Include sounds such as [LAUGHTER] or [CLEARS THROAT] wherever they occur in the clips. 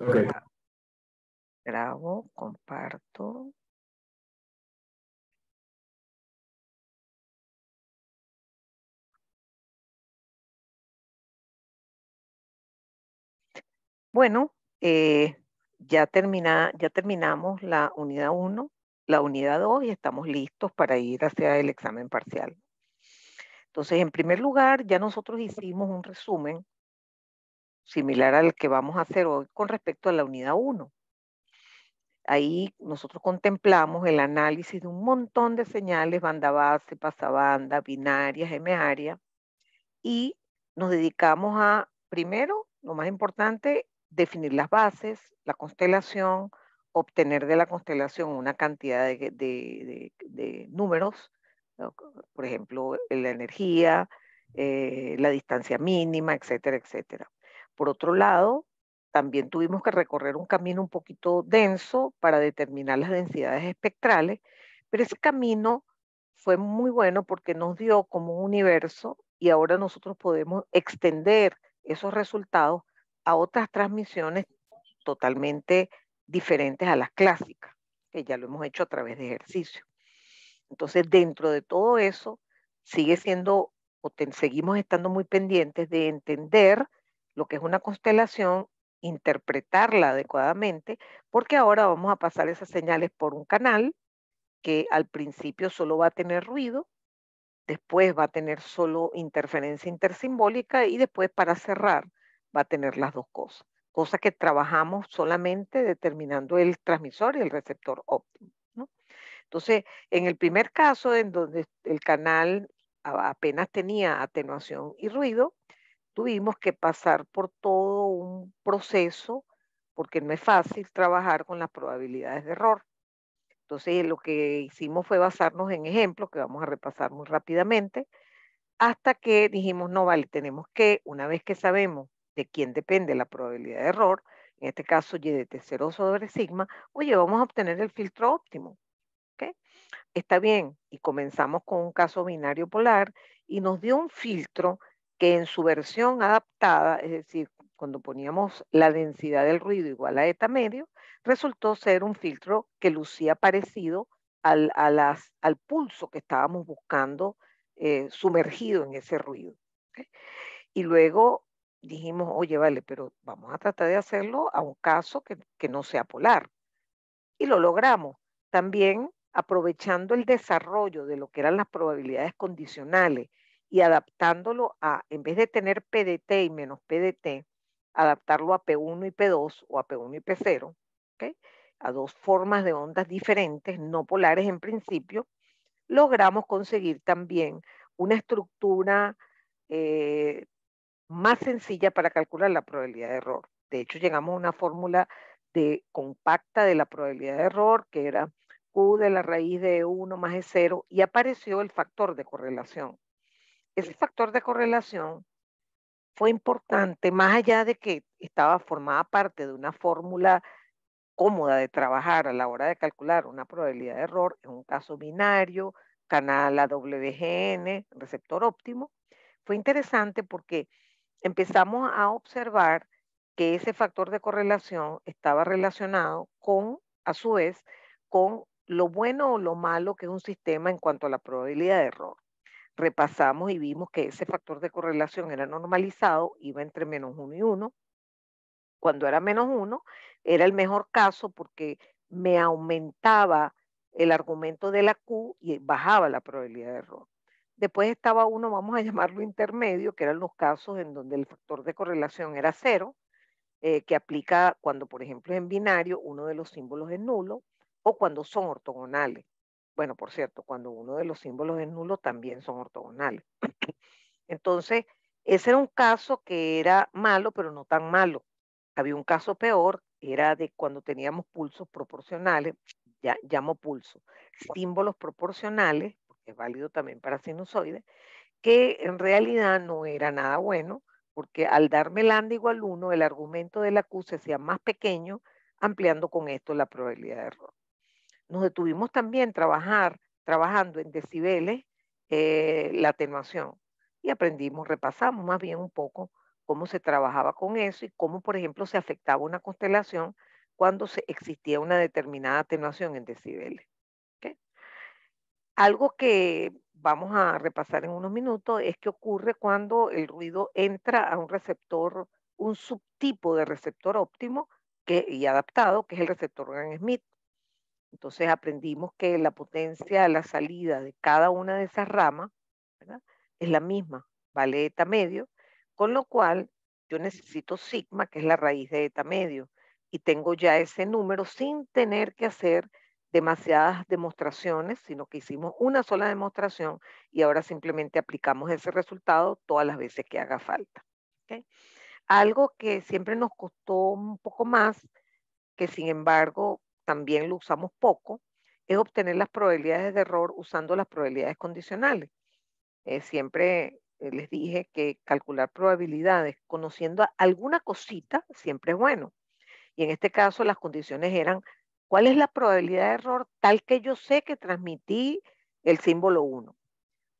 Okay. Grabo, comparto. Bueno, eh, ya, termina, ya terminamos la unidad 1, la unidad 2 y estamos listos para ir hacia el examen parcial. Entonces, en primer lugar, ya nosotros hicimos un resumen similar al que vamos a hacer hoy con respecto a la unidad 1. Ahí nosotros contemplamos el análisis de un montón de señales, banda base, pasabanda, binarias, M-área, y nos dedicamos a, primero, lo más importante, definir las bases, la constelación, obtener de la constelación una cantidad de, números, por ejemplo, la energía, eh, la distancia mínima, etcétera, etcétera. Por otro lado, también tuvimos que recorrer un camino un poquito denso para determinar las densidades espectrales, pero ese camino fue muy bueno porque nos dio como un universo y ahora nosotros podemos extender esos resultados a otras transmisiones totalmente diferentes a las clásicas, que ya lo hemos hecho a través de ejercicio. Entonces, dentro de todo eso, sigue siendo, o seguimos estando muy pendientes de entender lo que es una constelación, interpretarla adecuadamente, porque ahora vamos a pasar esas señales por un canal que al principio solo va a tener ruido, después va a tener solo interferencia intersimbólica y después para cerrar va a tener las dos cosas, cosa que trabajamos solamente determinando el transmisor y el receptor óptimo. Entonces, en el primer caso, en donde el canal apenas tenía atenuación y ruido, tuvimos que pasar por todo un proceso, porque no es fácil trabajar con las probabilidades de error. Entonces, lo que hicimos fue basarnos en ejemplos que vamos a repasar muy rápidamente, hasta que dijimos, no vale, tenemos que, una vez que sabemos de quién depende la probabilidad de error, en este caso y de 0 sobre sigma, oye, vamos a obtener el filtro óptimo. Está bien, y comenzamos con un caso binario polar y nos dio un filtro que en su versión adaptada, es decir, cuando poníamos la densidad del ruido igual a eta medio, resultó ser un filtro que lucía parecido al, al pulso que estábamos buscando eh, sumergido en ese ruido. Y luego dijimos, oye, vale, pero vamos a tratar de hacerlo a un caso que, que no sea polar. Y lo logramos. También aprovechando el desarrollo de lo que eran las probabilidades condicionales y adaptándolo a, en vez de tener PDT y menos PDT, adaptarlo a P1 y P2 o a P1 y P0, a dos formas de ondas diferentes, no polares en principio, logramos conseguir también una estructura eh, más sencilla para calcular la probabilidad de error. De hecho, llegamos a una fórmula de compacta de la probabilidad de error, que era Q de la raíz de 1 más E 0, y apareció el factor de correlación. Ese factor de correlación fue importante, más allá de que estaba formada parte de una fórmula cómoda de trabajar a la hora de calcular una probabilidad de error en un caso binario, canal AWGN, receptor óptimo, fue interesante porque empezamos a observar que ese factor de correlación estaba relacionado con, a su vez, con lo bueno o lo malo que es un sistema en cuanto a la probabilidad de error. Repasamos y vimos que ese factor de correlación era normalizado, iba entre menos 1 y 1. Cuando era menos 1, era el mejor caso porque me aumentaba el argumento de la Q y bajaba la probabilidad de error. Después estaba uno, vamos a [LAUGHS] llamarlo intermedio, que eran los casos en donde el factor de correlación era cero, eh, que aplica cuando, por ejemplo, en binario uno de los símbolos es nulo o cuando son ortogonales. Bueno, por cierto, cuando uno de los símbolos es nulo también son ortogonales. [CLEARS THROAT] Entonces, ese era un caso que era malo, pero no tan malo. Había un caso peor, era de cuando teníamos pulsos proporcionales, ya llamo pulso, símbolos proporcionales es válido también para sinusoides, que en realidad no era nada bueno, porque al darme lambda igual 1, el argumento de la Q se hacía más pequeño, ampliando con esto la probabilidad de error. Nos detuvimos también trabajar, trabajando en decibeles eh, la atenuación y aprendimos, repasamos más bien un poco cómo se trabajaba con eso y cómo, por ejemplo, se afectaba una constelación cuando se, existía una determinada atenuación en decibeles. Algo que vamos a repasar en unos minutos es que ocurre cuando el ruido entra a un receptor, un subtipo de receptor óptimo que, y adaptado, que es el receptor Organ-Smith. Entonces aprendimos que la potencia a la salida de cada una de esas ramas es la misma, vale eta medio, con lo cual yo necesito sigma, que es la raíz de eta medio, y tengo ya ese número sin tener que hacer demasiadas demostraciones, sino que hicimos una sola demostración y ahora simplemente aplicamos ese resultado todas las veces que haga falta. Algo que siempre nos costó un poco más, que sin embargo también lo usamos poco, es obtener las probabilidades de error usando las probabilidades condicionales. Eh, siempre eh, les dije que calcular probabilidades conociendo alguna cosita siempre es bueno. Y en este caso las condiciones eran, ¿cuál es la probabilidad de error tal que yo sé que transmití el símbolo 1?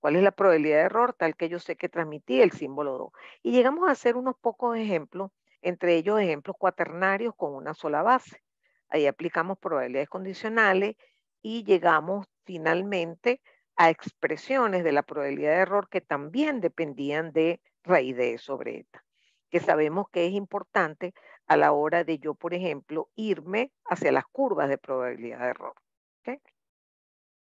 ¿Cuál es la probabilidad de error tal que yo sé que transmití el símbolo 2? Y llegamos a hacer unos pocos ejemplos, entre ellos ejemplos cuaternarios con una sola base. Ahí aplicamos probabilidades condicionales y llegamos finalmente a expresiones de la probabilidad de error que también dependían de raíz de sobre eta, que sabemos que es importante a la hora de yo, por ejemplo, irme hacia las curvas de probabilidad de error.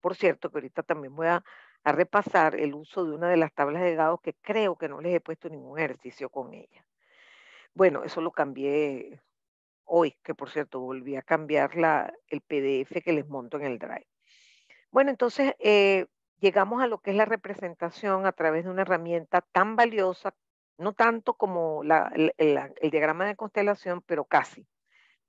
Por cierto, que ahorita también voy a, a, repasar el uso de una de las tablas de dados que creo que no les he puesto ningún ejercicio con ella. Bueno, eso lo cambié hoy, que por cierto volví a cambiar la, el PDF que les monto en el Drive. Bueno, entonces eh, llegamos a lo que es la representación a través de una herramienta tan valiosa, no tanto como el, diagrama de constelación, pero casi,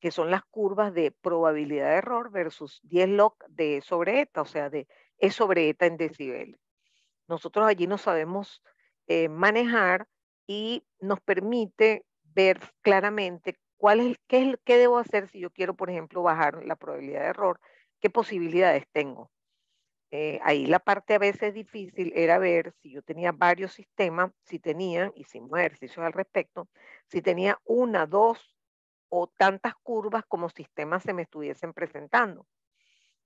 que son las curvas de probabilidad de error versus 10 log de sobre eta, o sea, de E sobre eta en decibeles. Nosotros allí no sabemos eh, manejar y nos permite ver claramente ¿Cuál es, qué, qué debo hacer si yo quiero, por ejemplo, bajar la probabilidad de error? ¿Qué posibilidades tengo? Eh, ahí la parte a veces difícil era ver si yo tenía varios sistemas, si tenían, hicimos ejercicios al respecto, si tenía una, dos o tantas curvas como sistemas se me estuviesen presentando.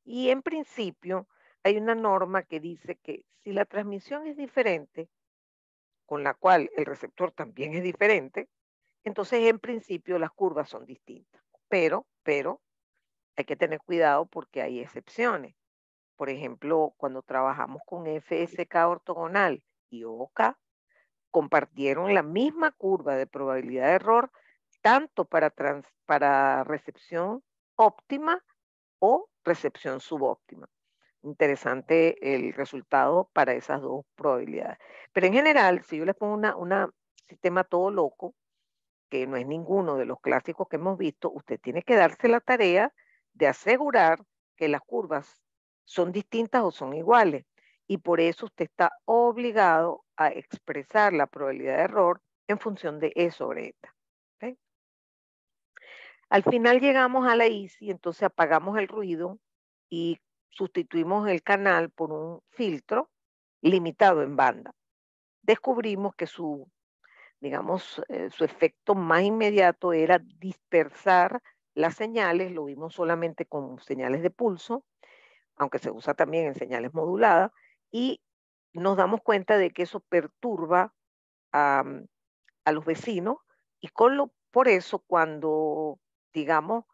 Y en principio hay una norma que dice que si la transmisión es diferente, con la cual el receptor también es diferente, entonces, en principio, las curvas son distintas, pero, pero hay que tener cuidado porque hay excepciones. Por ejemplo, cuando trabajamos con FSK ortogonal y OK, compartieron la misma curva de probabilidad de error tanto para, para recepción óptima o recepción subóptima. Interesante el resultado para esas dos probabilidades. Pero en general, si yo les pongo un sistema todo loco, que no es ninguno de los clásicos que hemos visto, usted tiene que darse la tarea de asegurar que las curvas son distintas o son iguales. Y por eso usted está obligado a expresar la probabilidad de error en función de E sobre eta. Al final llegamos a la ICI, entonces apagamos el ruido y sustituimos el canal por un filtro limitado en banda. Descubrimos que su digamos, eh, su efecto más inmediato era dispersar las señales, lo vimos solamente con señales de pulso, aunque se usa también en señales moduladas, y nos damos cuenta de que eso perturba a, a los vecinos y por eso cuando, digamos,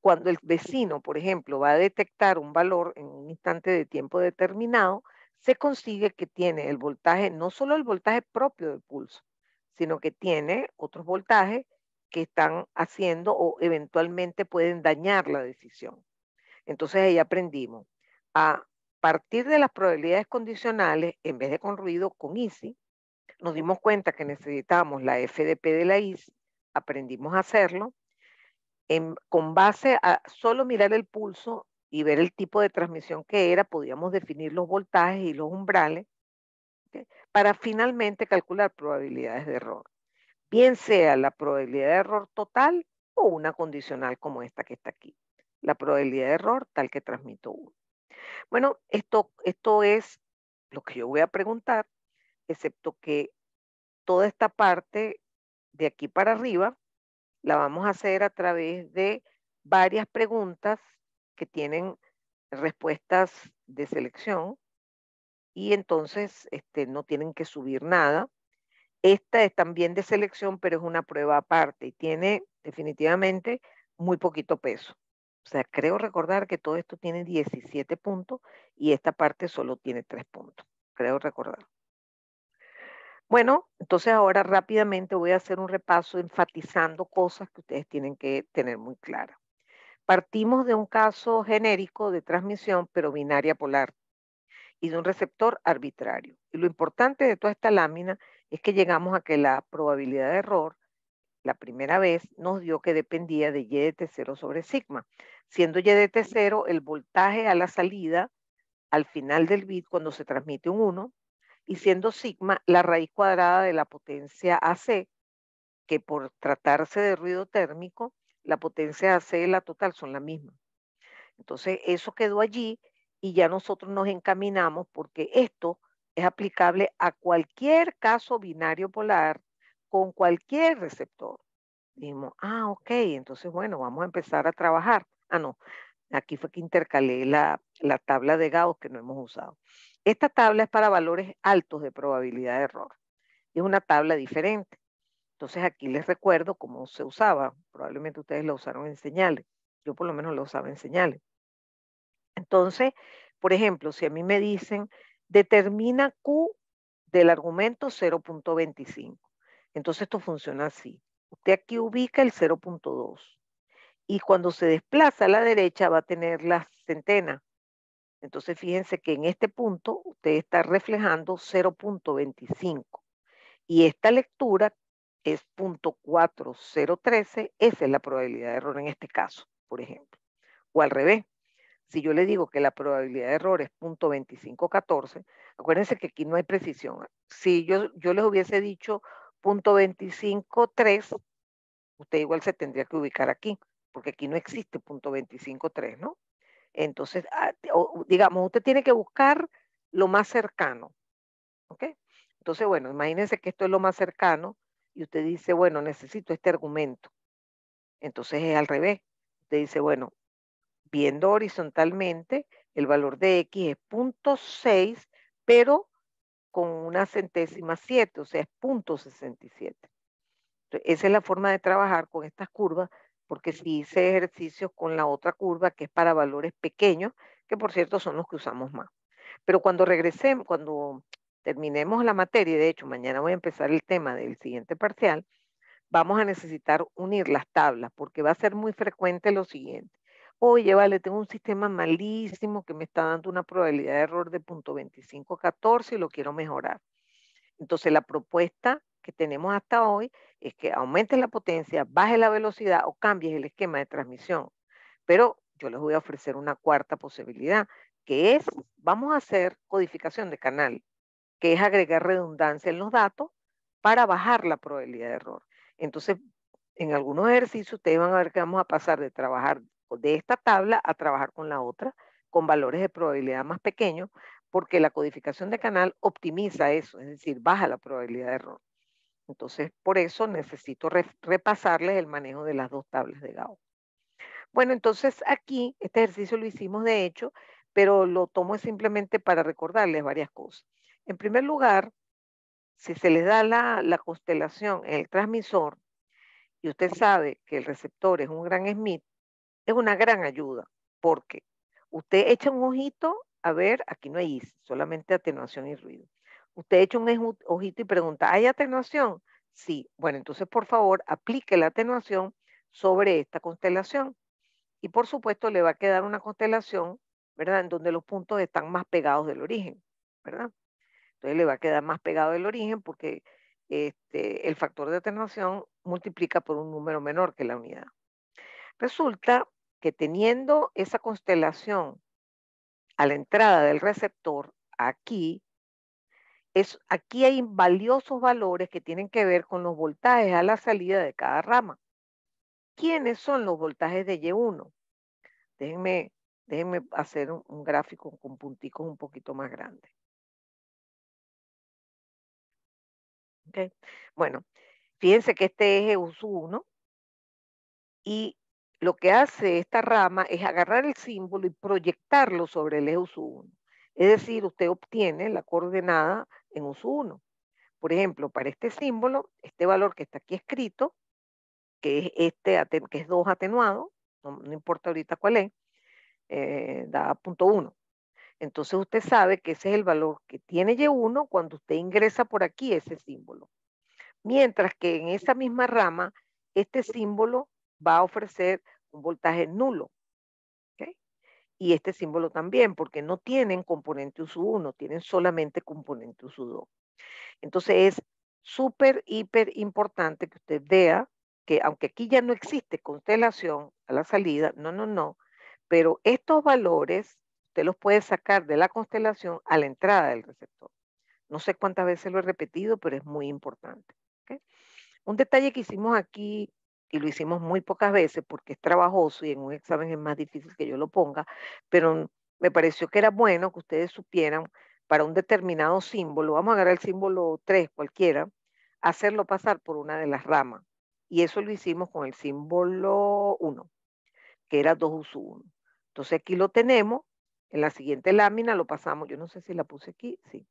cuando el vecino, por ejemplo, va a detectar un valor en un instante de tiempo determinado, se consigue que tiene el voltaje, no solo el voltaje propio del pulso, sino que tiene otros voltajes que están haciendo o eventualmente pueden dañar la decisión. Entonces ahí aprendimos a partir de las probabilidades condicionales, en vez de con ruido, con ICI, nos dimos cuenta que necesitábamos la FDP de la ICI, aprendimos a hacerlo, con base a solo mirar el pulso y ver el tipo de transmisión que era, podíamos definir los voltajes y los umbrales para finalmente calcular probabilidades de error. Bien sea la probabilidad de error total o una condicional como esta que está aquí. La probabilidad de error tal que transmito uno. Bueno, esto, esto es lo que yo voy a preguntar, excepto que toda esta parte de aquí para arriba la vamos a hacer a través de varias preguntas que tienen respuestas de selección y entonces este, no tienen que subir nada. Esta es también de selección, pero es una prueba aparte y tiene definitivamente muy poquito peso. O sea, creo recordar que todo esto tiene 17 puntos y esta parte solo tiene 3 puntos. Creo recordar. Bueno, entonces ahora rápidamente voy a hacer un repaso enfatizando cosas que ustedes tienen que tener muy claras. Partimos de un caso genérico de transmisión, pero binaria polar, y de un receptor arbitrario. Y lo importante de toda esta lámina es que llegamos a que la probabilidad de error, la primera vez, nos dio que dependía de y de t0 sobre sigma, siendo y de t0 el voltaje a la salida al final del bit cuando se transmite un 1, y siendo sigma la raíz cuadrada de la potencia AC, que por tratarse de ruido térmico, la potencia AC y la total son la misma. Entonces, eso quedó allí y ya nosotros nos encaminamos porque esto es aplicable a cualquier caso binario polar con cualquier receptor. Dijimos, ah, ok, entonces bueno, vamos a empezar a trabajar. Ah, no, aquí fue que intercalé la, la tabla de Gauss que no hemos usado. Esta tabla es para valores altos de probabilidad de error. Es una tabla diferente. Entonces aquí les recuerdo cómo se usaba. Probablemente ustedes la usaron en señales. Yo por lo menos la usaba en señales. Entonces, por ejemplo, si a mí me dicen, determina Q del argumento 0.25. Entonces esto funciona así. Usted aquí ubica el 0.2. Y cuando se desplaza a la derecha va a tener la centena. Entonces, fíjense que en este punto usted está reflejando 0.25 y esta lectura es .4013, esa es la probabilidad de error en este caso, por ejemplo. O al revés, si yo le digo que la probabilidad de error es .2514, acuérdense que aquí no hay precisión. Si yo, yo les hubiese dicho .253, usted igual se tendría que ubicar aquí, porque aquí no existe .253, ¿no? Entonces, ah, digamos, usted tiene que buscar lo más cercano. ¿Ok? Entonces, bueno, imagínense que esto es lo más cercano y usted dice, bueno, necesito este argumento. Entonces es al revés. Usted dice, bueno, viendo horizontalmente, el valor de X es 0.6, pero con una centésima 7, o sea, es 0.67. Esa es la forma de trabajar con estas curvas porque si hice ejercicios con la otra curva que es para valores pequeños, que por cierto son los que usamos más. Pero cuando regresemos, cuando terminemos la materia, de hecho mañana voy a empezar el tema del siguiente parcial, vamos a necesitar unir las tablas porque va a ser muy frecuente lo siguiente. Oye, vale, tengo un sistema malísimo que me está dando una probabilidad de error de 0.2514 y lo quiero mejorar. Entonces la propuesta que tenemos hasta hoy es que aumentes la potencia, baje la velocidad o cambies el esquema de transmisión. Pero yo les voy a ofrecer una cuarta posibilidad, que es, vamos a hacer codificación de canal, que es agregar redundancia en los datos para bajar la probabilidad de error. Entonces, en algunos ejercicios ustedes van a ver que vamos a pasar de trabajar de esta tabla a trabajar con la otra, con valores de probabilidad más pequeños, porque la codificación de canal optimiza eso, es decir, baja la probabilidad de error. Entonces, por eso necesito repasarles el manejo de las dos tablas de Gauss. Bueno, entonces aquí, este ejercicio lo hicimos de hecho, pero lo tomo simplemente para recordarles varias cosas. En primer lugar, si se les da la, la constelación en el transmisor y usted sabe que el receptor es un gran Smith, es una gran ayuda, porque usted echa un ojito a ver, aquí no hay solamente atenuación y ruido. Usted echa un ojito y pregunta, ¿hay atenuación? Sí. Bueno, entonces por favor aplique la atenuación sobre esta constelación. Y por supuesto le va a quedar una constelación, ¿verdad? En donde los puntos están más pegados del origen, ¿verdad? Entonces le va a quedar más pegado del origen porque este, el factor de atenuación multiplica por un número menor que la unidad. Resulta que teniendo esa constelación a la entrada del receptor, aquí, es, aquí hay valiosos valores que tienen que ver con los voltajes a la salida de cada rama. ¿Quiénes son los voltajes de Y1? Déjenme, déjenme hacer un, gráfico con punticos un poquito más grande. Bueno, Fíjense que este es EU1 y lo que hace esta rama es agarrar el símbolo y proyectarlo sobre el eje US1. Es decir, usted obtiene la coordenada en US1. Por ejemplo, para este símbolo, este valor que está aquí escrito, que es este, que es 2 atenuado, no, importa ahorita cuál es, eh, da punto 1. Entonces usted sabe que ese es el valor que tiene Y1 cuando usted ingresa por aquí ese símbolo. Mientras que en esa misma rama, este símbolo va a ofrecer un voltaje nulo. Y este símbolo también, porque no tienen componente USU1, tienen solamente componente USU2. Entonces es súper, hiper importante que usted vea que aunque aquí ya no existe constelación a la salida, no, no, no, pero estos valores usted los puede sacar de la constelación a la entrada del receptor. No sé cuántas veces lo he repetido, pero es muy importante. Un detalle que hicimos aquí y lo hicimos muy pocas veces porque es trabajoso y en un examen es más difícil que yo lo ponga, pero me pareció que era bueno que ustedes supieran para un determinado símbolo, vamos a agarrar el símbolo 3 cualquiera, hacerlo pasar por una de las ramas. Y eso lo hicimos con el símbolo 1, que era 2 u 1. Entonces aquí lo tenemos, en la siguiente lámina lo pasamos, yo no sé si la puse aquí, sí.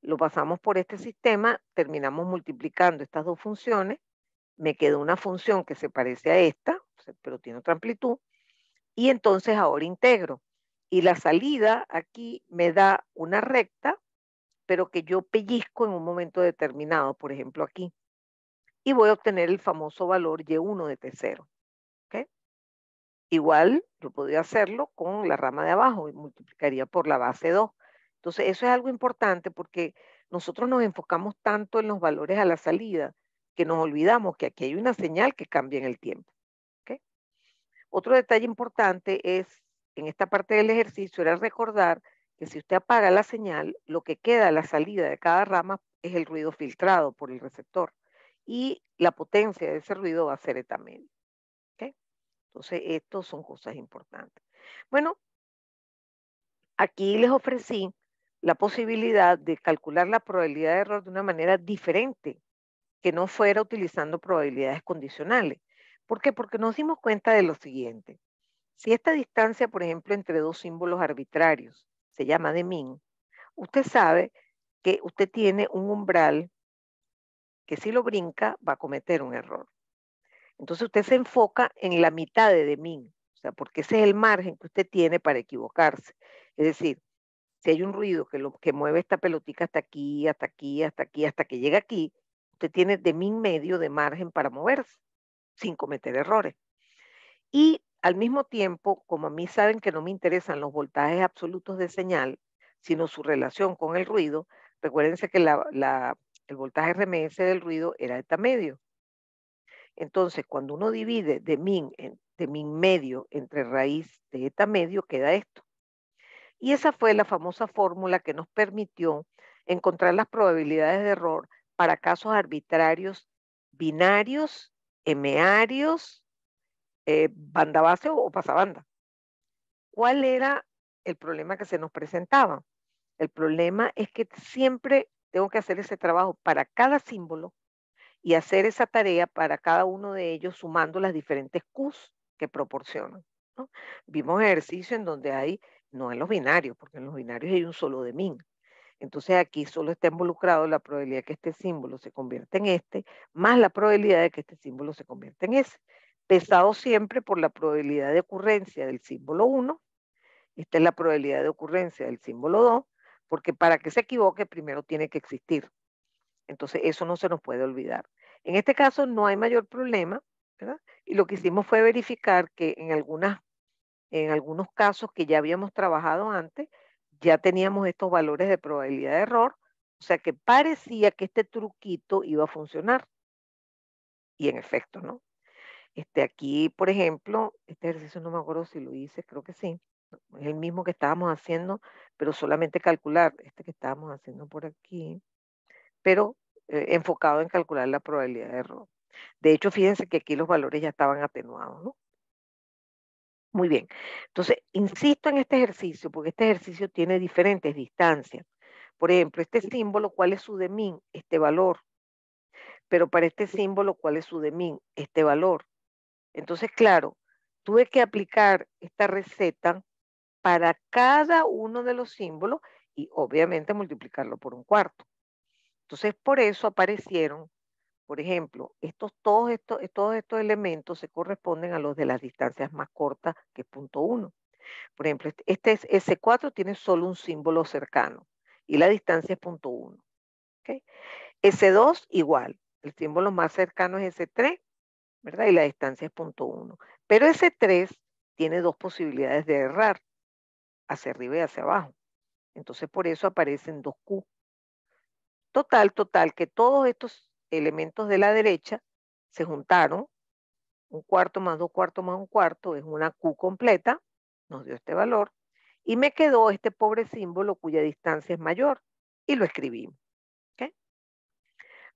Lo pasamos por este sistema, terminamos multiplicando estas dos funciones me quedó una función que se parece a esta, pero tiene otra amplitud, y entonces ahora integro. Y la salida aquí me da una recta, pero que yo pellizco en un momento determinado, por ejemplo aquí. Y voy a obtener el famoso valor Y1 de T0. Igual yo podría hacerlo con la rama de abajo y multiplicaría por la base 2. Entonces eso es algo importante porque nosotros nos enfocamos tanto en los valores a la salida que nos olvidamos que aquí hay una señal que cambia en el tiempo. Otro detalle importante es, en esta parte del ejercicio, era recordar que si usted apaga la señal, lo que queda a la salida de cada rama es el ruido filtrado por el receptor y la potencia de ese ruido va a ser eta medio. Entonces, estas son cosas importantes. Bueno, aquí les ofrecí la posibilidad de calcular la probabilidad de error de una manera diferente que no fuera utilizando probabilidades condicionales. ¿Por qué? Porque nos dimos cuenta de lo siguiente. Si esta distancia, por ejemplo, entre dos símbolos arbitrarios se llama de min, usted sabe que usted tiene un umbral que si lo brinca va a cometer un error. Entonces usted se enfoca en la mitad de de min, o sea, porque ese es el margen que usted tiene para equivocarse. Es decir, si hay un ruido que, lo, que mueve esta pelotica hasta aquí, hasta aquí, hasta aquí, hasta que llega aquí, usted tiene de min medio de margen para moverse sin cometer errores. Y al mismo tiempo, como a mí saben que no me interesan los voltajes absolutos de señal, sino su relación con el ruido, recuérdense que el voltaje RMS del ruido era eta medio. Entonces, cuando uno divide de min, de min medio entre raíz de eta medio, queda esto. Y esa fue la famosa fórmula que nos permitió encontrar las probabilidades de error para casos arbitrarios binarios, emearios, eh, banda base o, pasabanda. ¿Cuál era el problema que se nos presentaba? El problema es que siempre tengo que hacer ese trabajo para cada símbolo y hacer esa tarea para cada uno de ellos sumando las diferentes Qs que proporcionan. Vimos ejercicios en donde hay, no en los binarios, porque en los binarios hay un solo de min, entonces aquí solo está involucrado la probabilidad de que este símbolo se convierta en este, más la probabilidad de que este símbolo se convierta en ese. Pesado siempre por la probabilidad de ocurrencia del símbolo 1. Esta es la probabilidad de ocurrencia del símbolo 2, porque para que se equivoque primero tiene que existir. Entonces eso no se nos puede olvidar. En este caso no hay mayor problema, ¿verdad? Y lo que hicimos fue verificar que en, algunas, en algunos casos que ya habíamos trabajado antes, ya teníamos estos valores de probabilidad de error, o sea que parecía que este truquito iba a funcionar. Y en efecto, ¿no? Este, aquí, por ejemplo, este ejercicio no me acuerdo si lo hice, creo que sí. Es el mismo que estábamos haciendo, pero solamente calcular, este que estábamos haciendo por aquí, pero eh, enfocado en calcular la probabilidad de error. De hecho, fíjense que aquí los valores ya estaban atenuados, ¿no? Muy bien. Entonces, insisto en este ejercicio porque este ejercicio tiene diferentes distancias. Por ejemplo, este símbolo, ¿cuál es su de min? Este valor. pero para este símbolo, ¿cuál es su de min? Este valor. Entonces, claro, tuve que aplicar esta receta para cada uno de los símbolos y obviamente multiplicarlo por un cuarto. Entonces, por eso aparecieron, por ejemplo, estos, todos, estos, todos estos elementos se corresponden a los de las distancias más cortas, que es punto uno. Por ejemplo, este, este S4 tiene solo un símbolo cercano y la distancia es punto uno. S2 igual, el símbolo más cercano es S3, ¿verdad? Y la distancia es punto uno. Pero S3 tiene dos posibilidades de errar, hacia arriba y hacia abajo. Entonces por eso aparecen dos Q. Total, total, que todos estos elementos de la derecha se juntaron, un cuarto más dos cuartos más un cuarto, es una Q completa, nos dio este valor, y me quedó este pobre símbolo cuya distancia es mayor, y lo escribimos.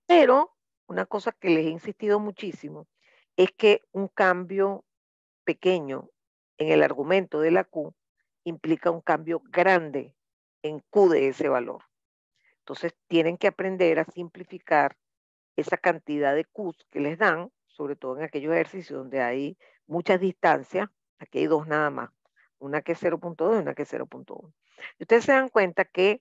Pero una cosa que les he insistido muchísimo es que un cambio pequeño en el argumento de la Q implica un cambio grande en Q de ese valor. Entonces tienen que aprender a simplificar esa cantidad de Qs que les dan, sobre todo en aquellos ejercicios donde hay muchas distancias. Aquí hay dos nada más, una que es 0.2 y una que es 0.1. Ustedes se dan cuenta que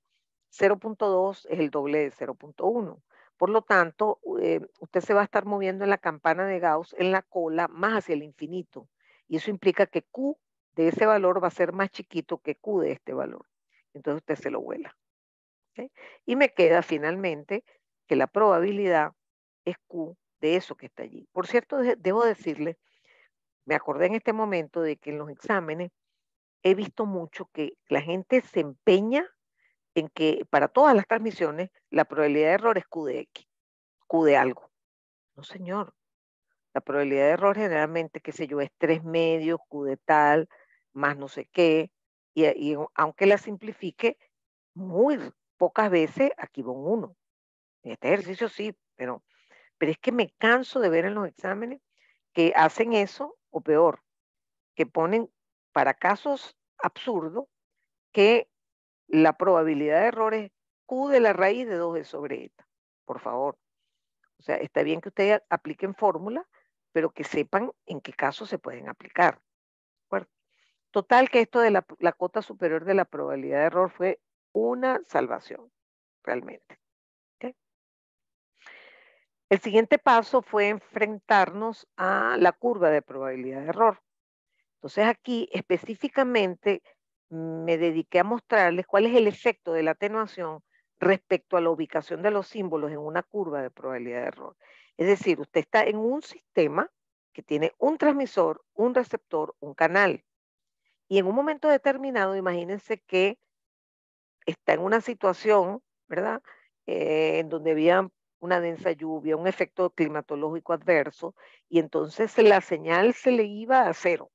0.2 es el doble de 0.1. Por lo tanto, eh, usted se va a estar moviendo en la campana de Gauss en la cola más hacia el infinito. Y eso implica que Q de ese valor va a ser más chiquito que Q de este valor. Entonces usted se lo vuela. Y me queda finalmente que la probabilidad es Q de eso que está allí. Por cierto, debo decirle, me acordé en este momento de que en los exámenes he visto mucho que la gente se empeña en que para todas las transmisiones la probabilidad de error es Q de X, Q de algo. No, señor. La probabilidad de error generalmente, qué sé yo, es 3 medios, Q de tal, más no sé qué. Y, aunque la simplifique, muy pocas veces aquí va un 1. En este ejercicio sí, pero, pero es que me canso de ver en los exámenes que hacen eso, o peor, que ponen para casos absurdos que la probabilidad de error es Q de la raíz de 2 de sobre eta. Por favor. O sea, está bien que ustedes apliquen fórmula, pero que sepan en qué casos se pueden aplicar. Total que esto de la, la, cota superior de la probabilidad de error fue una salvación, realmente. El siguiente paso fue enfrentarnos a la curva de probabilidad de error. Entonces aquí específicamente me dediqué a mostrarles cuál es el efecto de la atenuación respecto a la ubicación de los símbolos en una curva de probabilidad de error. Es decir, usted está en un sistema que tiene un transmisor, un receptor, un canal. Y en un momento determinado, imagínense que está en una situación, ¿verdad? Eh, en donde había una densa lluvia, un efecto climatológico adverso, y entonces la señal se le iba a cero.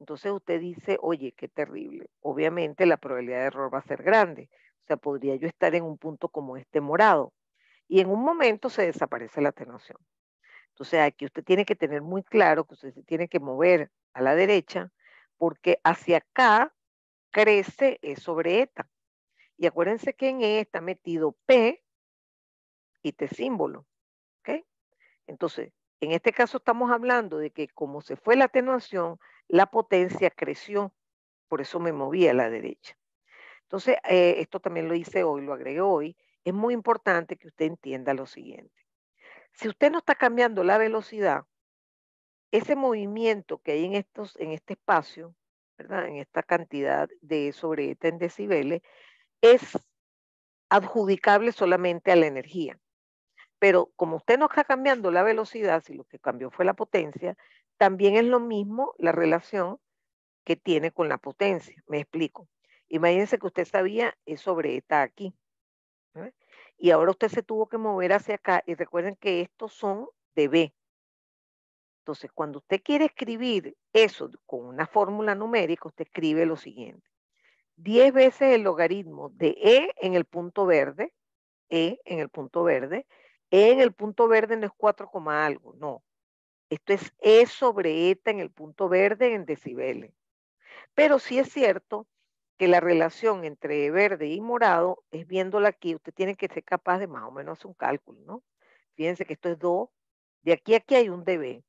Entonces usted dice, oye, qué terrible. Obviamente la probabilidad de error va a ser grande. O sea, podría yo estar en un punto como este morado. Y en un momento se desaparece la atenuación. Entonces aquí usted tiene que tener muy claro que usted se tiene que mover a la derecha porque hacia acá crece E sobre eta. Y acuérdense que en E está metido P y T símbolo. ¿Ok? Entonces, en este caso estamos hablando de que como se fue la atenuación, la potencia creció, por eso me moví a la derecha. Entonces, eh, esto también lo hice hoy, lo agregué hoy. Es muy importante que usted entienda lo siguiente. Si usted no está cambiando la velocidad, ese movimiento que hay en, estos, en este espacio, ¿verdad? en esta cantidad de sobre en decibeles, es adjudicable solamente a la energía. Pero como usted no está cambiando la velocidad, si lo que cambió fue la potencia, también es lo mismo la relación que tiene con la potencia. Me explico. Imagínense que usted sabía es sobre eta aquí. Y ahora usted se tuvo que mover hacia acá. Y recuerden que estos son de B. Entonces, cuando usted quiere escribir eso con una fórmula numérica, usted escribe lo siguiente. 10 veces el logaritmo de E en el punto verde, E en el punto verde, en el punto verde no es 4, algo, no. Esto es E sobre eta en el punto verde en decibeles. Pero sí es cierto que la relación entre verde y morado es viéndola aquí, usted tiene que ser capaz de más o menos hacer un cálculo, ¿no? fíjense que esto es 2, de aquí a aquí hay un dB,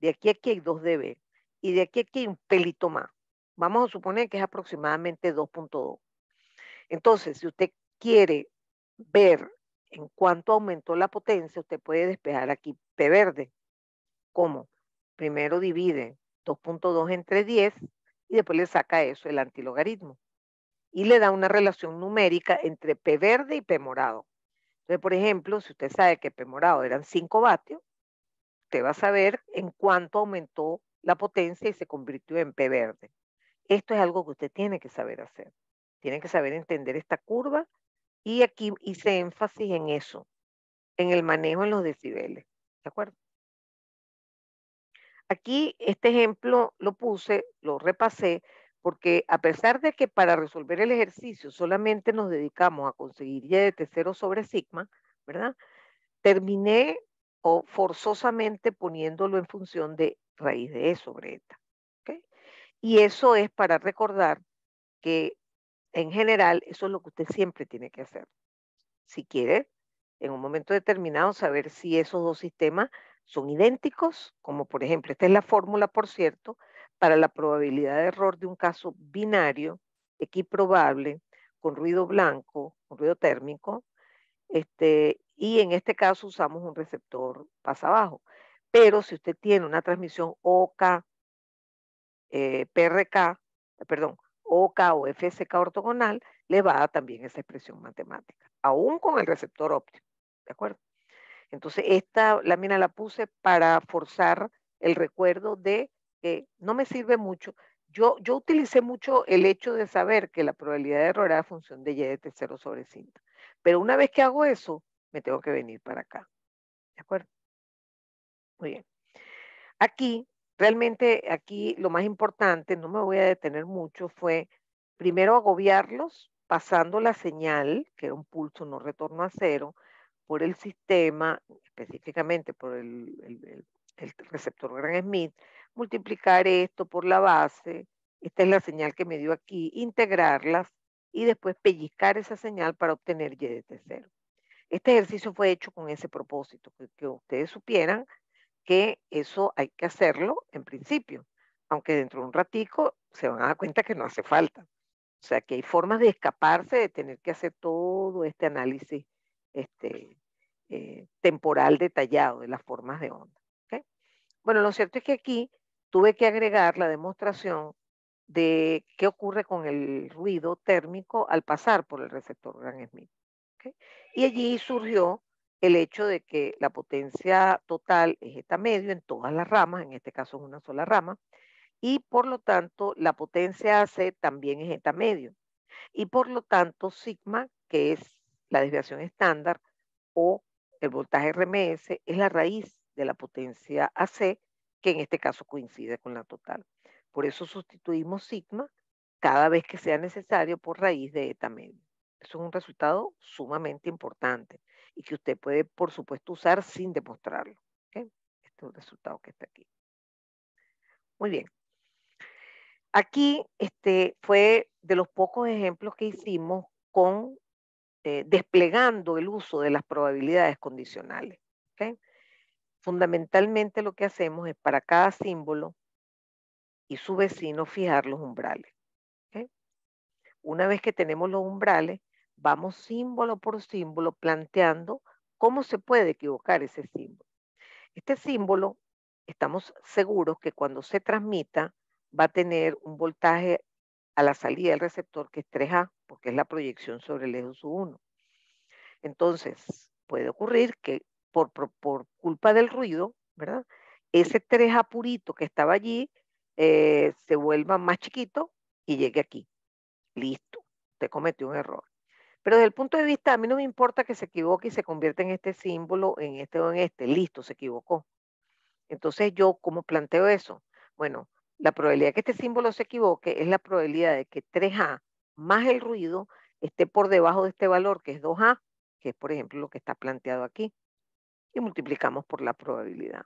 de aquí a aquí hay 2 dB, y de aquí a aquí hay un pelito más. Vamos a suponer que es aproximadamente 2.2. Entonces, si usted quiere ver en cuánto aumentó la potencia, usted puede despejar aquí P verde. ¿Cómo? Primero divide 2.2 entre 10 y después le saca eso, el antilogaritmo. Y le da una relación numérica entre P verde y P morado. Entonces, por ejemplo, si usted sabe que P morado eran 5 vatios, usted va a saber en cuánto aumentó la potencia y se convirtió en P verde. Esto es algo que usted tiene que saber hacer. Tiene que saber entender esta curva y aquí hice énfasis en eso, en el manejo en los decibeles. ¿De acuerdo? Aquí este ejemplo lo puse, lo repasé, porque a pesar de que para resolver el ejercicio solamente nos dedicamos a conseguir y de 0 sobre sigma, ¿verdad? Terminé o forzosamente poniéndolo en función de raíz de E sobre eta. Y eso es para recordar que en general eso es lo que usted siempre tiene que hacer. Si quiere, en un momento determinado, saber si esos dos sistemas son idénticos, como por ejemplo, esta es la fórmula, por cierto, para la probabilidad de error de un caso binario, equiprobable, con ruido blanco, con ruido térmico, este, y en este caso usamos un receptor pasa abajo. Pero si usted tiene una transmisión OK, eh, PRK, perdón, OK o FSK ortogonal, le va a dar también esa expresión matemática, aún con el receptor óptico. ¿De acuerdo? Entonces, esta lámina la puse para forzar el recuerdo de que no me sirve mucho. Yo, yo utilicé mucho el hecho de saber que la probabilidad de error era función de y de T0 sobre cinta. Pero una vez que hago eso, me tengo que venir para acá. ¿De acuerdo? Muy bien. Aquí, realmente, aquí lo más importante, no me voy a detener mucho, fue primero agobiarlos pasando la señal, que era un pulso no retorno a cero, por el sistema, específicamente por el, receptor Gran Smith, multiplicar esto por la base, esta es la señal que me dio aquí, integrarlas y después pellizcar esa señal para obtener y de T0. Este ejercicio fue hecho con ese propósito, que, ustedes supieran que eso hay que hacerlo en principio, aunque dentro de un ratico se van a dar cuenta que no hace falta. O sea, que hay formas de escaparse de tener que hacer todo este análisis este, eh, temporal detallado de las formas de onda. Bueno, lo cierto es que aquí tuve que agregar la demostración de qué ocurre con el ruido térmico al pasar por el receptor Gran Smith. Y allí surgió el hecho de que la potencia total es eta medio en todas las ramas, en este caso es una sola rama, y por lo tanto la potencia AC también es eta medio. Y por lo tanto sigma, que es la desviación estándar, o el voltaje RMS, es la raíz de la potencia AC, que en este caso coincide con la total. Por eso sustituimos sigma cada vez que sea necesario por raíz de eta medio. Eso es un resultado sumamente importante y que usted puede, por supuesto, usar sin demostrarlo. Este es el resultado que está aquí. Muy bien. Aquí este, fue de los pocos ejemplos que hicimos con eh, desplegando el uso de las probabilidades condicionales. Fundamentalmente lo que hacemos es para cada símbolo y su vecino fijar los umbrales. Una vez que tenemos los umbrales, vamos símbolo por símbolo planteando cómo se puede equivocar ese símbolo. Este símbolo, estamos seguros que cuando se transmita va a tener un voltaje a la salida del receptor que es 3A, porque es la proyección sobre el eje 1. Entonces, puede ocurrir que por, por, culpa del ruido, ¿verdad? Ese 3A purito que estaba allí eh, se vuelva más chiquito y llegue aquí. Listo, usted cometió un error. Pero desde el punto de vista, a mí no me importa que se equivoque y se convierta en este símbolo, en este o en este. Listo, se equivocó. Entonces yo, ¿cómo planteo eso? Bueno, la probabilidad de que este símbolo se equivoque es la probabilidad de que 3A más el ruido esté por debajo de este valor, que es 2A, que es, por ejemplo, lo que está planteado aquí. Y multiplicamos por la probabilidad.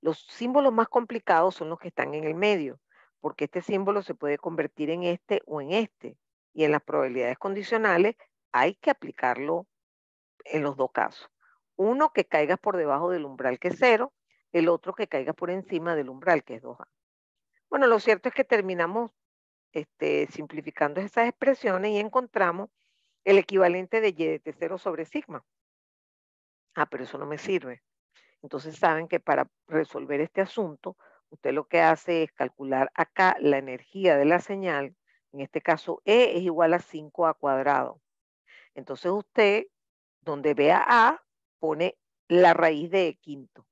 Los símbolos más complicados son los que están en el medio, porque este símbolo se puede convertir en este o en este. Y en las probabilidades condicionales hay que aplicarlo en los dos casos. Uno que caigas por debajo del umbral que es cero, el otro que caiga por encima del umbral que es 2A. Bueno, lo cierto es que terminamos este, simplificando esas expresiones y encontramos el equivalente de y de T0 sobre sigma. Ah, pero eso no me sirve. Entonces saben que para resolver este asunto, usted lo que hace es calcular acá la energía de la señal, en este caso E es igual a 5A cuadrado. Entonces usted, donde vea A, pone la raíz de E quinto,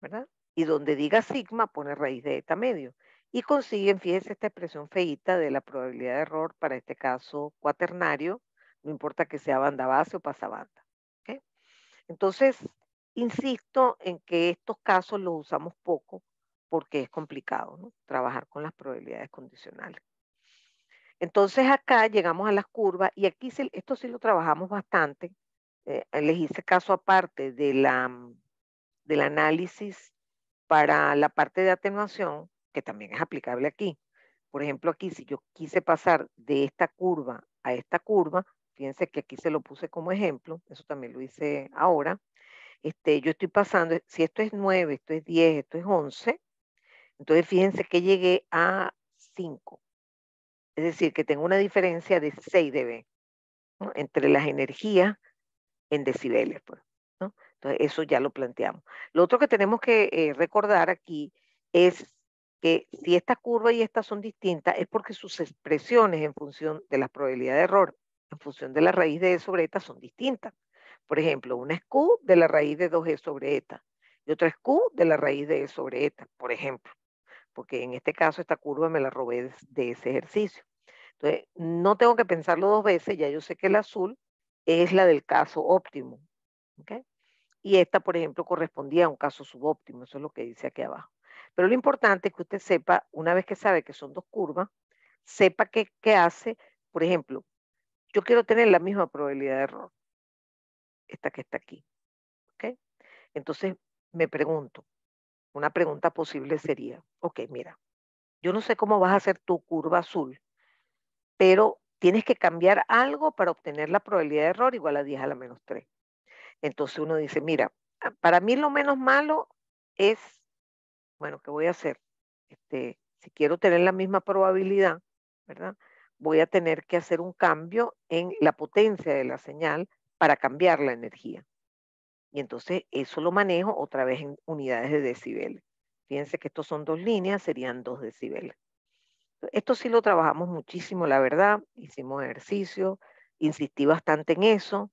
¿verdad? Y donde diga sigma, pone raíz de eta medio. Y consiguen, fíjense esta expresión feita de la probabilidad de error para este caso cuaternario, no importa que sea banda base o pasabanda. ¿okay? Entonces, insisto en que estos casos los usamos poco porque es complicado ¿no? trabajar con las probabilidades condicionales. Entonces acá llegamos a las curvas y aquí esto sí lo trabajamos bastante. Eh, les hice caso aparte de la, mm, del análisis para la parte de atenuación, que también es aplicable aquí. Por ejemplo, aquí si yo quise pasar de esta curva a esta curva, fíjense que aquí se lo puse como ejemplo, eso también lo hice ahora. Este, yo estoy pasando, si esto es 9, esto es 10, esto es 11, entonces fíjense que llegué a 5. Es decir, que tengo una diferencia de 6 dB entre las energías en decibeles. Pues, Entonces, eso ya lo planteamos. Lo otro que tenemos que eh, recordar aquí es que si esta curva y esta son distintas, es porque sus expresiones en función de la probabilidad de error, en función de la raíz de E sobre eta, son distintas. Por ejemplo, una es Q de la raíz de 2E sobre eta y otra es Q de la raíz de E sobre eta, por ejemplo porque en este caso esta curva me la robé de, ese ejercicio. Entonces, no tengo que pensarlo dos veces, ya yo sé que el azul es la del caso óptimo. Y esta, por ejemplo, correspondía a un caso subóptimo, eso es lo que dice aquí abajo. Pero lo importante es que usted sepa, una vez que sabe que son dos curvas, sepa qué, hace. Por ejemplo, yo quiero tener la misma probabilidad de error, esta que está aquí. Entonces, me pregunto, una pregunta posible sería, ok, mira, yo no sé cómo vas a hacer tu curva azul, pero tienes que cambiar algo para obtener la probabilidad de error igual a 10 a la menos 3. Entonces uno dice, mira, ah, para mí lo menos malo es, bueno, ¿qué voy a hacer? Este, si quiero tener la misma probabilidad, ¿verdad? Voy a tener que hacer un cambio en la potencia de la señal para cambiar la energía. Y entonces eso lo manejo otra vez en unidades de decibeles. Fíjense que estos son dos líneas, serían dos decibeles. Esto sí lo trabajamos muchísimo, la verdad. Hicimos ejercicio, insistí bastante en eso.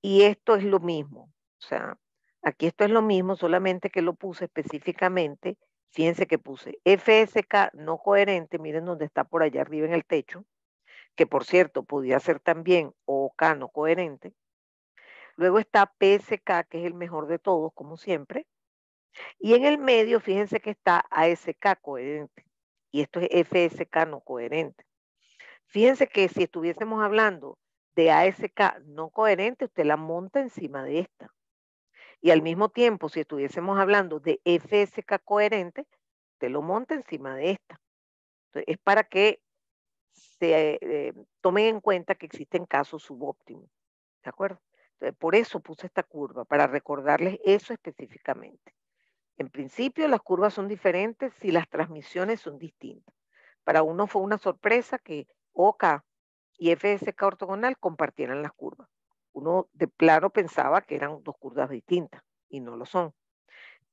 Y esto es lo mismo. O sea, aquí esto es lo mismo, solamente que lo puse específicamente. Fíjense que puse FSK no coherente, miren dónde está por allá arriba en el techo, que por cierto podía ser también OK no coherente. Luego está PSK, que es el mejor de todos, como siempre. Y en el medio, fíjense que está ASK coherente. Y esto es FSK no coherente. Fíjense que si estuviésemos hablando de ASK no coherente, usted la monta encima de esta. Y al mismo tiempo, si estuviésemos hablando de FSK coherente, usted lo monta encima de esta. Entonces, es para que se eh, tomen en cuenta que existen casos subóptimos. ¿De acuerdo? Por eso puse esta curva, para recordarles eso específicamente. En principio, las curvas son diferentes si las transmisiones son distintas. Para uno fue una sorpresa que OK y FSK ortogonal compartieran las curvas. Uno de plano pensaba que eran dos curvas distintas y no lo son.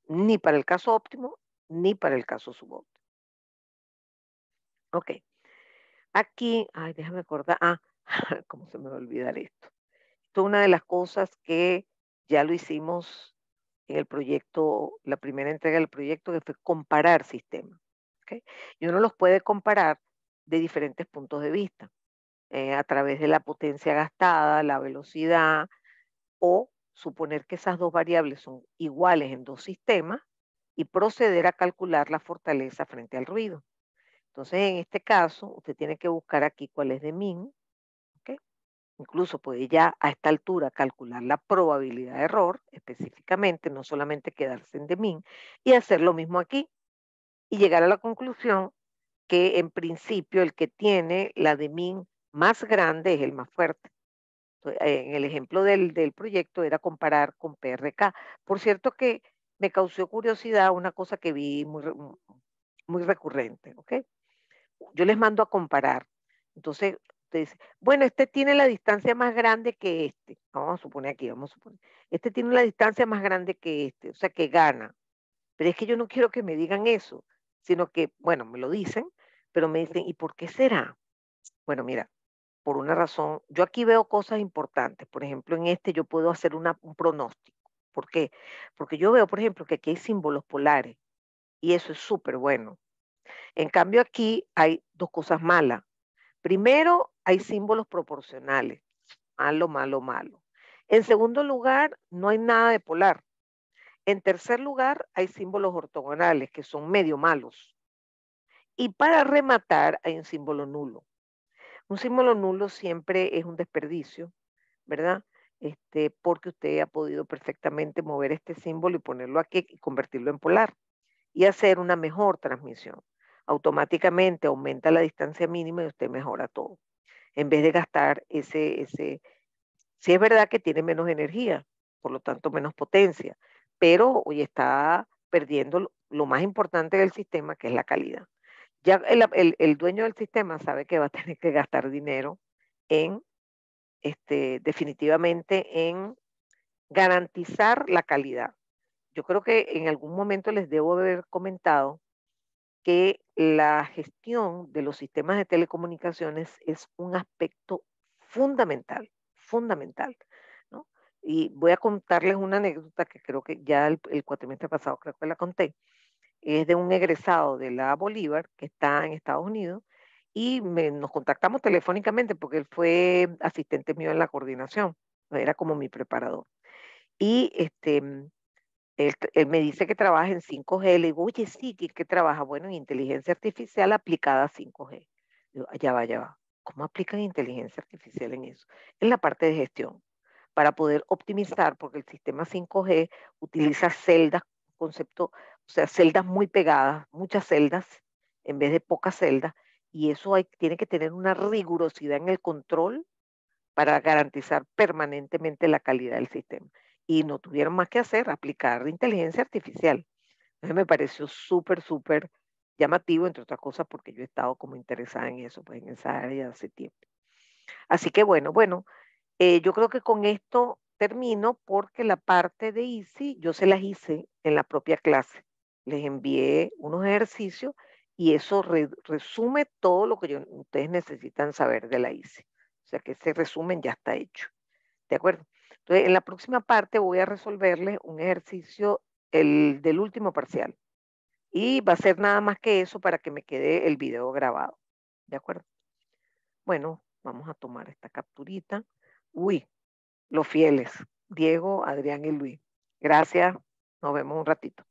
Ni para el caso óptimo, ni para el caso subóptimo. Ok. Aquí, ay, déjame acordar. Ah, [LAUGHS] ¿cómo se me va a olvidar esto? Una de las cosas que ya lo hicimos en el proyecto, la primera entrega del proyecto, que fue comparar sistemas. Y uno los puede comparar de diferentes puntos de vista, eh, a través de la potencia gastada, la velocidad, o suponer que esas dos variables son iguales en dos sistemas y proceder a calcular la fortaleza frente al ruido. Entonces, en este caso, usted tiene que buscar aquí cuál es de min, Incluso puede ya a esta altura calcular la probabilidad de error específicamente, no solamente quedarse en de min, y hacer lo mismo aquí y llegar a la conclusión que en principio el que tiene la de min más grande es el más fuerte. En el ejemplo del, del proyecto era comparar con PRK. Por cierto que me causó curiosidad una cosa que vi muy, muy recurrente. Yo les mando a comparar. Entonces, usted dice, bueno, este tiene la distancia más grande que este. Vamos a suponer aquí, vamos a suponer. Este tiene la distancia más grande que este, o sea, que gana. Pero es que yo no quiero que me digan eso, sino que, bueno, me lo dicen, pero me dicen, ¿y por qué será? Bueno, mira, por una razón, yo aquí veo cosas importantes. Por ejemplo, en este yo puedo hacer un pronóstico. ¿Por qué? Porque yo veo, por ejemplo, que aquí hay símbolos polares y eso es súper bueno. En cambio, aquí hay dos cosas malas. Primero, hay símbolos proporcionales. Malo, malo, malo. En segundo lugar, no hay nada de polar. En tercer lugar, hay símbolos ortogonales que son medio malos. Y para rematar, hay un símbolo nulo. Un símbolo nulo siempre es un desperdicio, ¿verdad? Este, porque usted ha podido perfectamente mover este símbolo y ponerlo aquí y convertirlo en polar y hacer una mejor transmisión. Automáticamente aumenta la distancia mínima y usted mejora todo. En vez de gastar ese, ese, sí es verdad que tiene menos energía, por lo tanto menos potencia, pero hoy está perdiendo lo más importante del sistema, que es la calidad. Ya el, el dueño del sistema sabe que va a tener que gastar dinero en este, definitivamente en garantizar la calidad. Yo creo que en algún momento les debo haber comentado que la gestión de los sistemas de telecomunicaciones es un aspecto fundamental, fundamental. ¿no? Y voy a contarles una anécdota que creo que ya el, el cuatrimestre pasado creo que la conté. Es de un egresado de la Bolívar que está en Estados Unidos y nos contactamos telefónicamente porque él fue asistente mío en la coordinación, era como mi preparador. Y este, él, me dice que trabaja en 5G, le digo, oye, sí, ¿qué, trabaja? Bueno, en inteligencia artificial aplicada a 5G. Digo, ya va, ya va. ¿Cómo aplican inteligencia artificial en eso? En la parte de gestión, para poder optimizar, porque el sistema 5G utiliza celdas, concepto, o sea, celdas muy pegadas, muchas celdas, en vez de pocas celdas, y eso tiene que tener una rigurosidad en el control para garantizar permanentemente la calidad del sistema. Y no tuvieron más que hacer, aplicar inteligencia artificial. Entonces me pareció súper, súper llamativo, entre otras cosas, porque yo he estado como interesada en eso, pues en esa área hace tiempo. Así que bueno, bueno, eh, yo creo que con esto termino porque la parte de Easy yo se las hice en la propia clase. Les envié unos ejercicios y eso resume todo lo que ustedes necesitan saber de la ICE. O sea que ese resumen ya está hecho. ¿De acuerdo? Entonces, en la próxima parte voy a resolverles un ejercicio el, del último parcial. Y va a ser nada más que eso para que me quede el video grabado. ¿De acuerdo? Bueno, vamos a tomar esta capturita. Uy, los fieles. Diego, Adrián y Luis. Gracias. Nos vemos un ratito.